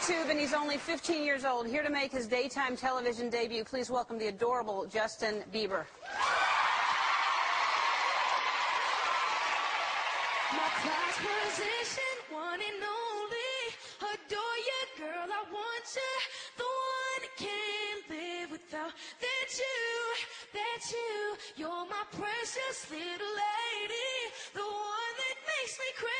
YouTube, and he's only 15 years old. Here to make his daytime television debut, please welcome the adorable Justin Bieber. My class position, one and only. Adore you, girl, I want you. The one I can't live without. You, you. You're my precious little lady. The one that makes me crazy.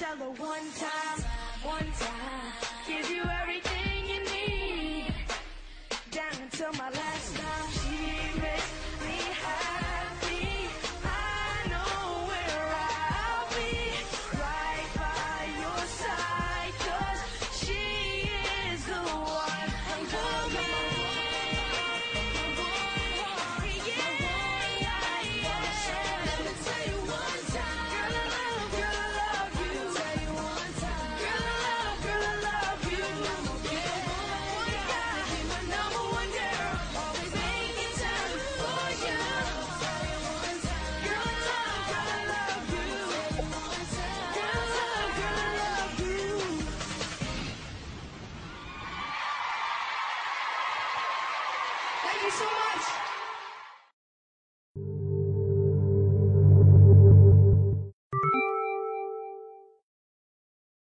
shallow one time, one time.